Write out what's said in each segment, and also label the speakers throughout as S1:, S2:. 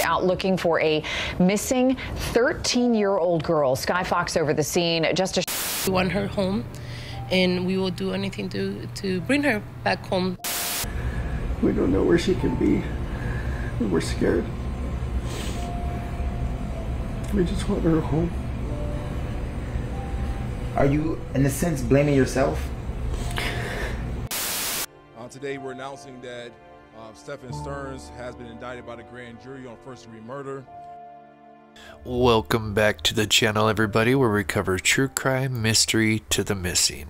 S1: out looking for a missing 13 year old girl. Sky Fox over the scene just a
S2: we want her home and we will do anything to, to bring her back home.
S3: We don't know where she can be. We're scared. We just want her home.
S4: Are you, in a sense, blaming yourself?
S5: Uh, today, we're announcing that uh, Stephan Sterns has been indicted by the grand jury on first degree murder.
S6: Welcome back to the channel, everybody, where we cover true crime, mystery to the missing.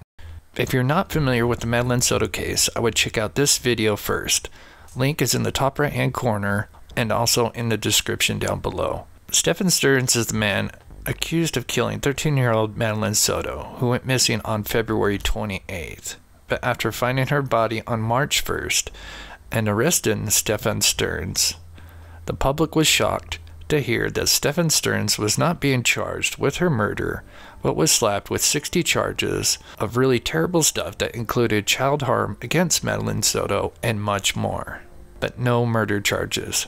S6: If you're not familiar with the Madeline Soto case, I would check out this video first. Link is in the top right hand corner and also in the description down below. Stephan Sterns is the man accused of killing 13 year old Madeline Soto, who went missing on February 28th. But after finding her body on March 1st and arresting Stephan Sterns, the public was shocked to hear that Stephan Sterns was not being charged with her murder, but was slapped with 60 charges of really terrible stuff that included child harm against Madeline Soto and much more. But no murder charges.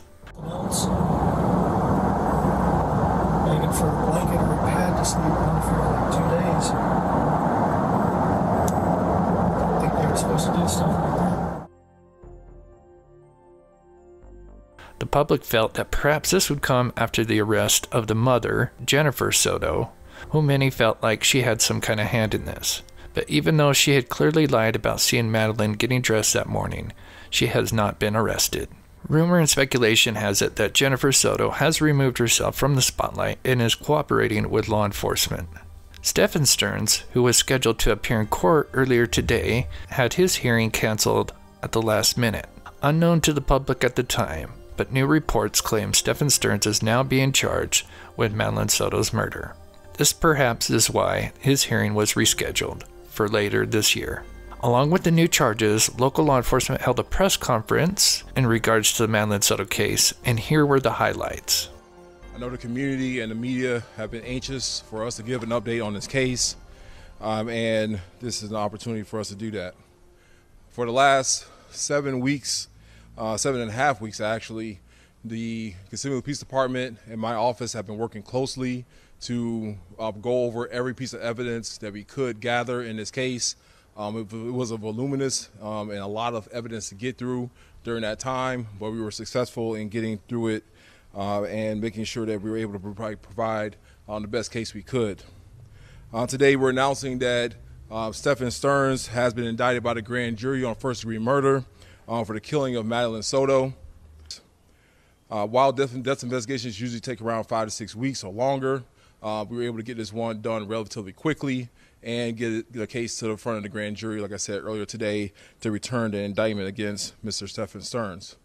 S3: Supposed to do
S6: The public felt that perhaps this would come after the arrest of the mother, Jennifer Soto, who many felt like she had some kind of hand in this. But even though she had clearly lied about seeing Madeline getting dressed that morning, she has not been arrested. Rumor and speculation has it that Jennifer Soto has removed herself from the spotlight and is cooperating with law enforcement. Stephan Sterns, who was scheduled to appear in court earlier today, had his hearing canceled at the last minute. Unknown to the public at the time, but new reports claim Stephan Sterns is now being charged with Madeline Soto's murder. This perhaps is why his hearing was rescheduled for later this year. Along with the new charges, local law enforcement held a press conference in regards to the Madeline Soto case, and here were the highlights.
S5: I know the community and the media have been anxious for us to give an update on this case, um, and this is an opportunity for us to do that. For the last seven weeks, uh, seven and a half weeks actually, the Kissimmee Police Department and my office have been working closely to uh, go over every piece of evidence that we could gather in this case. Um, it, it, was a voluminous um, and a lot of evidence to get through during that time, but we were successful in getting through it uh, and making sure that we were able to provide, provide um, the best case we could. Uh, today, we're announcing that uh, Stephan Sterns has been indicted by the grand jury on first degree murder uh, for the killing of Madeline Soto. Uh, while death, death investigations usually take around five to six weeks or longer, uh, we were able to get this one done relatively quickly and get the case to the front of the grand jury, like I said earlier today, to return the indictment against Mr. Stephan Sterns.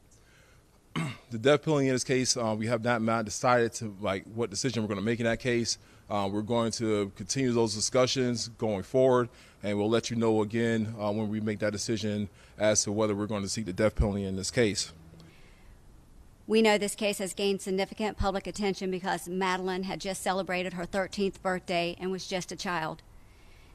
S5: the death penalty in this case, uh, we have not, not decided to like what decision we're going to make in that case. Uh, we're going to continue those discussions going forward, and we'll let you know again uh, when we make that decision as to whether we're going to seek the death penalty in this case.
S7: We know this case has gained significant public attention because Madeline had just celebrated her 13th birthday and was just a child.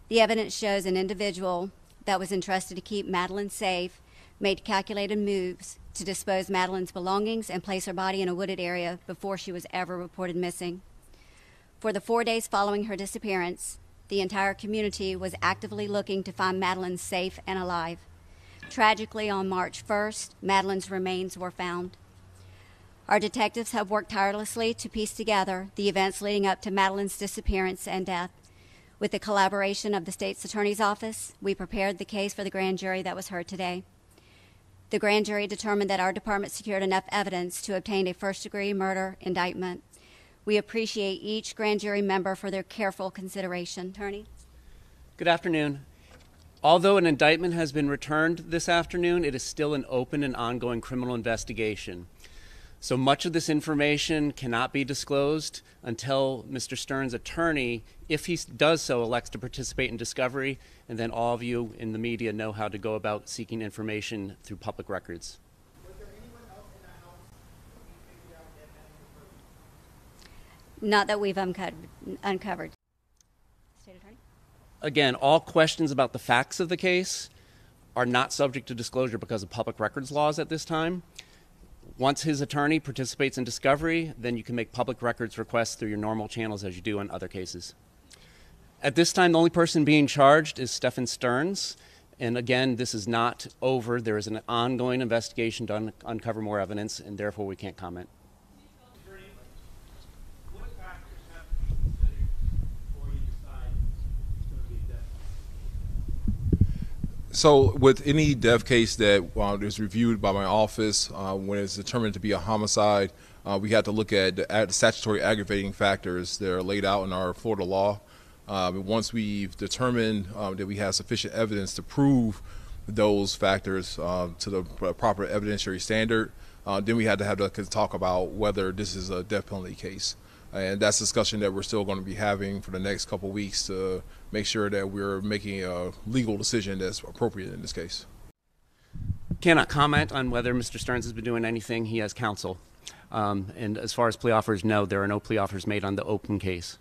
S7: The evidence shows an individual that was entrusted to keep Madeline safe made calculated moves to dispose Madeline's belongings and place her body in a wooded area before she was ever reported missing. For the four days following her disappearance, the entire community was actively looking to find Madeline safe and alive. Tragically, on March 1st, Madeline's remains were found. Our detectives have worked tirelessly to piece together the events leading up to Madeline's disappearance and death. With the collaboration of the state's attorney's office, we prepared the case for the grand jury that was heard today. The grand jury determined that our department secured enough evidence to obtain a first degree murder indictment. We appreciate each grand jury member for their careful consideration. Attorney?
S8: Good afternoon. Although an indictment has been returned this afternoon, it is still an open and ongoing criminal investigation. So much of this information cannot be disclosed until Mr. Sterns' attorney, if he does so, elects to participate in discovery, and then all of you in the media know how to go about seeking information through public records.
S7: Not that we've uncovered. State Attorney?
S8: Again, all questions about the facts of the case are not subject to disclosure because of public records laws at this time Once his attorney participates in discovery, then you can make public records requests through your normal channels as you do in other cases. At this time, the only person being charged is Stephan Sterns. And again, this is not over. There is an ongoing investigation to un- uncover more evidence, and therefore we can't comment.
S5: So, with any death case that uh, is reviewed by my office, uh, when it's determined to be a homicide, uh, we have to look at the statutory aggravating factors that are laid out in our Florida law. Um, once we've determined um, that we have sufficient evidence to prove those factors uh, to the proper evidentiary standard, uh, then we had to have to talk about whether this is a death penalty case. And that's a discussion that we're still going to be having for the next couple weeks to make sure that we're making a legal decision that's appropriate in this case.
S8: Cannot comment on whether Mr. Sterns has been doing anything. He has counsel. Um, and as far as plea offers, no, there are no plea offers made on the open case.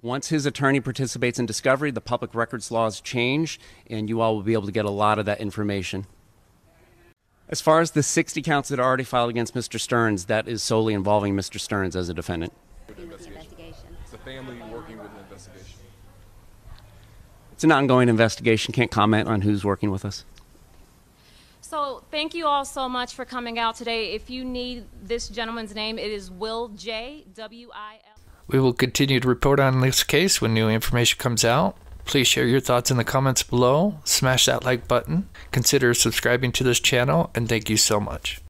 S8: Once his attorney participates in discovery, the public records laws change, and you all will be able to get a lot of that information. As far as the 60 counts that are already filed against Mr. Sterns, that is solely involving Mr. Sterns as a defendant.
S5: It's the family working with the investigation.
S8: It's an ongoing investigation. Can't comment on who's working with us.
S9: So thank you all so much for coming out today. If you need this gentleman's name, it is Will J. W I L.
S6: We will continue to report on this case when new information comes out. Please share your thoughts in the comments below, smash that like button, consider subscribing to this channel, and thank you so much.